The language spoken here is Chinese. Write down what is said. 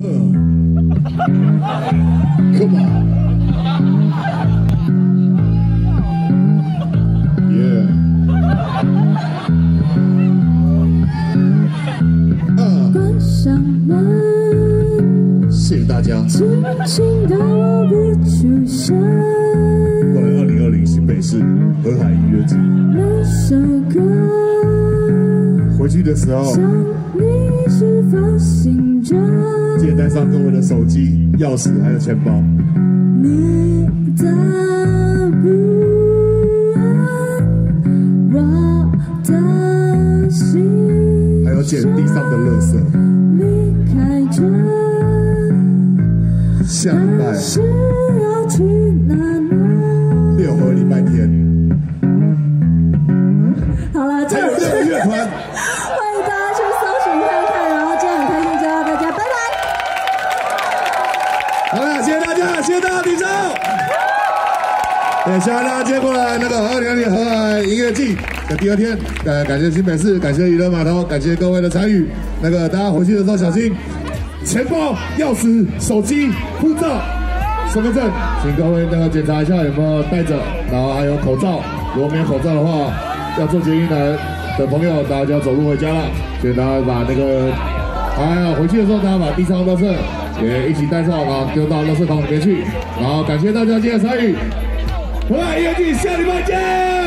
Come on. Yeah. 啊，关上门，谢谢大家。轻轻的我不出声。过来二零二零新北市河海音乐节。那首歌，回去的时候想你是否醒着？带上各位的手机、钥匙还有钱包。你的不安，我的心还有捡地上的垃圾。离开这，下礼拜是要去哪呢？六和礼拜天，好了，这有乐团。欢迎好了，谢谢大家，谢谢大家比手。对，希望大家接过来那个二零二零河海音乐季的第二天，呃，感谢新北市，感谢娱乐码头，感谢各位的参与。那个大家。回去的时候小心，钱包、钥匙、手机、护照、身份证，请各位那个检查一下有没有带着，然后还有口罩，如果没有口罩的话，要做捷运的的朋友，大家。就要走路回家。了。请大家。把那个哎呀回去的时候，大家。把地上的垃圾也一起带上啊，丢到垃圾桶里面去。然后感谢大家今天参与，我们音乐季下礼拜，见。